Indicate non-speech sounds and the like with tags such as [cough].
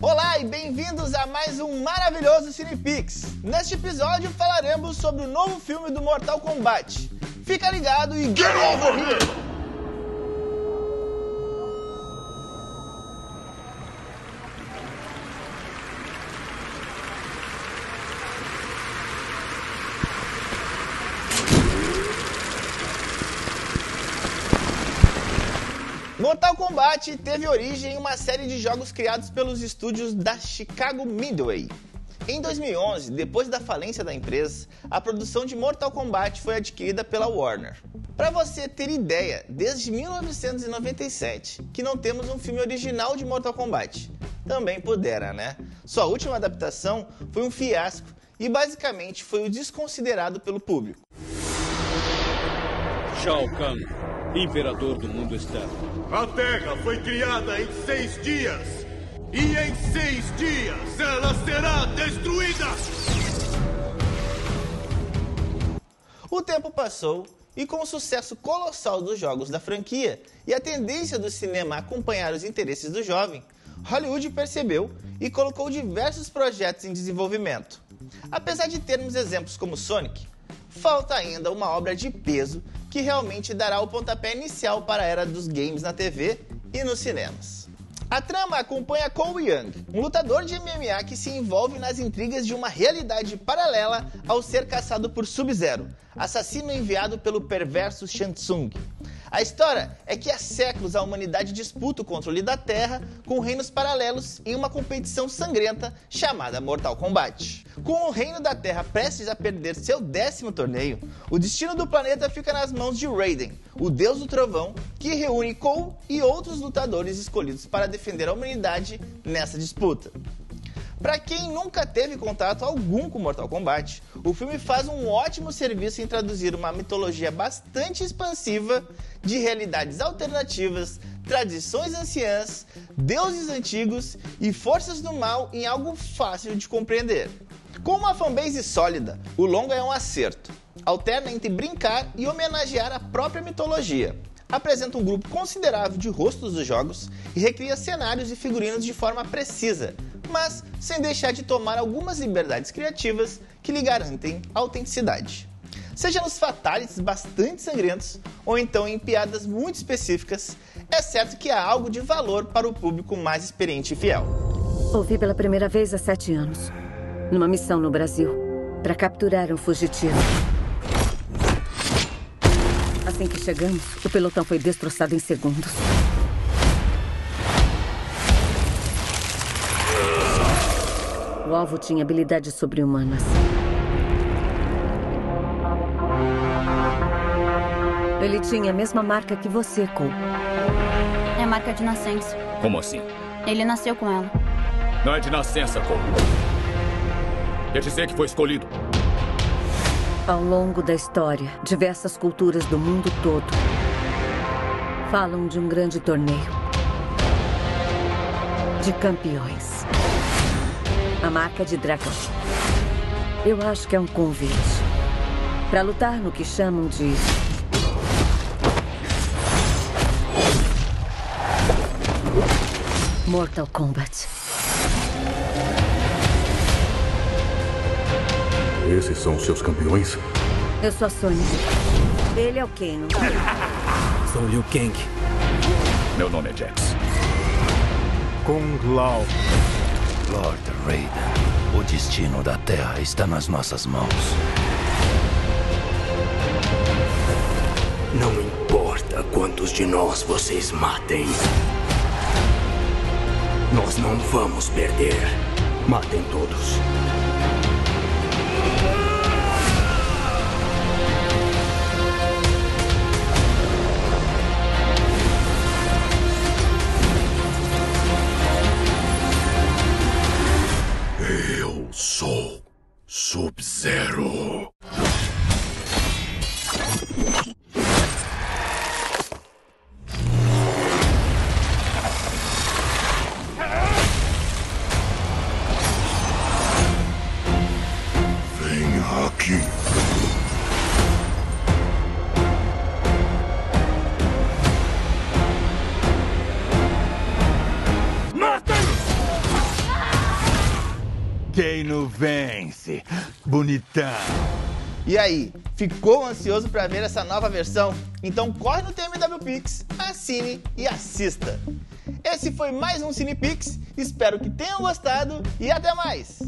Olá e bem-vindos a mais um maravilhoso Cinepix. Neste episódio falaremos sobre o novo filme do Mortal Kombat. Fica ligado e get over here! Mortal Kombat teve origem em uma série de jogos criados pelos estúdios da Chicago Midway. Em 2011, depois da falência da empresa, a produção de Mortal Kombat foi adquirida pela Warner. Para você ter ideia, desde 1997 que não temos um filme original de Mortal Kombat. Também pudera, né? Sua última adaptação foi um fiasco e basicamente foi o desconsiderado pelo público. Shao Kahn, imperador do mundo externo. A Terra foi criada em seis dias. E em seis dias ela será destruída! O tempo passou e com o sucesso colossal dos jogos da franquia e a tendência do cinema a acompanhar os interesses do jovem, Hollywood percebeu e colocou diversos projetos em desenvolvimento. Apesar de termos exemplos como Sonic, falta ainda uma obra de peso que realmente dará o pontapé inicial para a era dos games na TV e nos cinemas. A trama acompanha Cole Young, um lutador de MMA que se envolve nas intrigas de uma realidade paralela ao ser caçado por Sub-Zero, assassino enviado pelo perverso Shang Tsung. A história é que há séculos a humanidade disputa o controle da Terra com reinos paralelos em uma competição sangrenta chamada Mortal Kombat. Com o reino da Terra prestes a perder seu décimo torneio, o destino do planeta fica nas mãos de Raiden, o deus do trovão, que reúne Cole e outros lutadores escolhidos para defender a humanidade nessa disputa. Para quem nunca teve contato algum com Mortal Kombat, o filme faz um ótimo serviço em traduzir uma mitologia bastante expansiva de realidades alternativas, tradições anciãs, deuses antigos e forças do mal em algo fácil de compreender. Com uma fanbase sólida, o longa é um acerto. Alterna entre brincar e homenagear a própria mitologia. Apresenta um grupo considerável de rostos dos jogos e recria cenários e figurinos de forma precisa, mas sem deixar de tomar algumas liberdades criativas que lhe garantem autenticidade. Seja nos fatalities bastante sangrentos ou então em piadas muito específicas, é certo que há algo de valor para o público mais experiente e fiel. Ouvi pela primeira vez há sete anos, numa missão no Brasil, para capturar um fugitivo. Assim que chegamos, o pelotão foi destroçado em segundos. O alvo tinha habilidades sobre-humanas. Ele tinha a mesma marca que você, Cole. É marca de nascença. Como assim? Ele nasceu com ela. Não é de nascença, Cole. Quer dizer que foi escolhido. Ao longo da história, diversas culturas do mundo todo falam de um grande torneio de campeões. A marca de dragão. Eu acho que é um convite para lutar no que chamam de Mortal Kombat. Esses são os seus campeões? Eu sou a Sonya. Ele é o Kano. [laughs] Sou Liu Kang. Meu nome é Jax. Kung Lao. Lord Raiden, o destino da Terra está nas nossas mãos. Não importa quantos de nós vocês matem. Nós não vamos perder. Matem todos. aqui. Keino vence. Bonitão. E aí, ficou ansioso para ver essa nova versão? Então corre no TMW Pix, assine e assista. Esse foi mais um Cine Pix. Espero que tenham gostado e até mais.